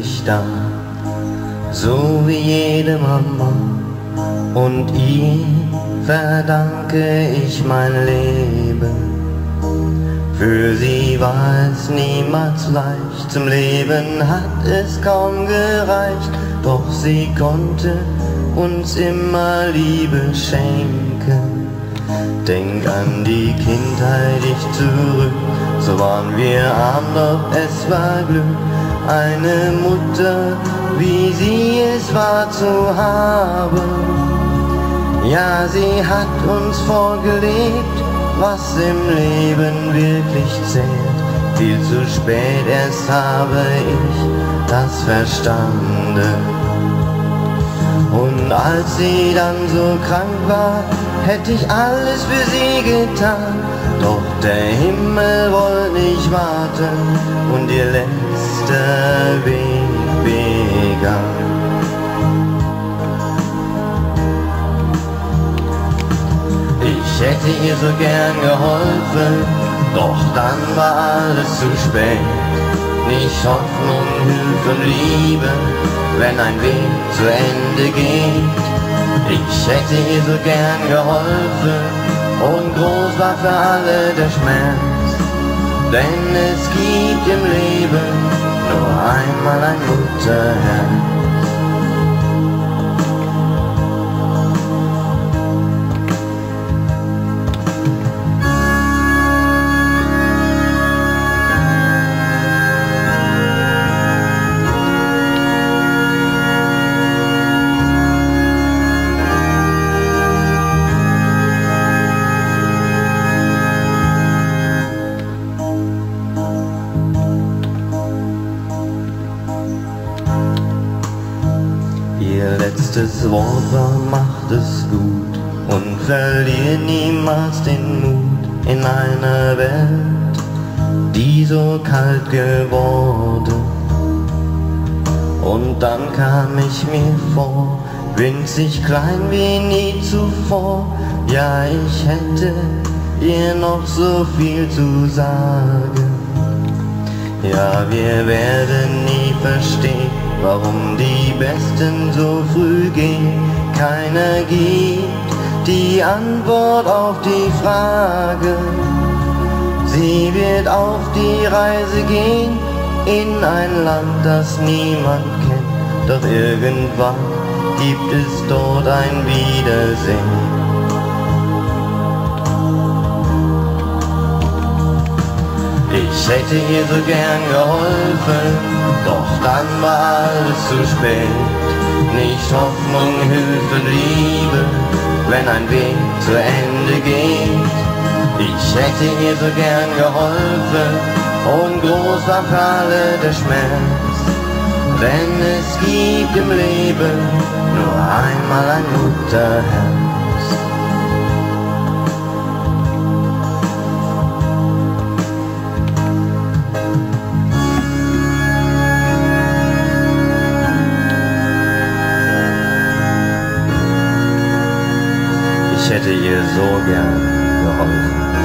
dich da, so wie jede Mama. Und ihr verdanke ich mein Leben. Für sie war es niemals leicht, zum Leben hat es kaum gereicht, doch sie konnte uns immer Liebe schenken. Denk an die Kindheit ich zurück, so waren wir arm, doch es war Glück. Eine Mutter, wie sie es war zu haben. Ja, sie hat uns vorgelebt, was im Leben wirklich zählt. Viel zu spät erst habe ich das verstanden. Und als sie dann so krank war, hätte ich alles für sie getan. Doch der Himmel wollte nicht warten und ihr letzter Weg begann. Ich hätte ihr so gern geholfen, doch dann war alles zu spät. Nicht Hoffnung, Hilfe, Liebe, wenn ein Weg zu Ende geht. Ich hätte ihr so gern geholfen und groß war für alle der Schmerz. Denn es gibt im Leben nur einmal ein Mutterherz. Ihr letztes Wort war, macht es gut und verlier niemals den Mut in einer Welt, die so kalt geworden. Und dann kam ich mir vor, winzig klein wie nie zuvor. Ja, ich hätte ihr noch so viel zu sagen. Ja, wir werden nie verstehen, warum die Besten so früh gehen. Keiner gibt die Antwort auf die Frage. Sie wird auf die Reise gehen in ein Land, das niemand kennt. Doch irgendwann gibt es dort ein Wiedersehen. Ich hätte ihr so gern geholfen, doch dann war alles zu spät. Nicht Hoffnung, Hilfe, Liebe, wenn ein Weg zu Ende geht. Ich hätte ihr so gern geholfen und groß war für alle der Schmerz. Denn es gibt im Leben nur einmal ein Mutterherz. Hätte ihr so gern geholfen.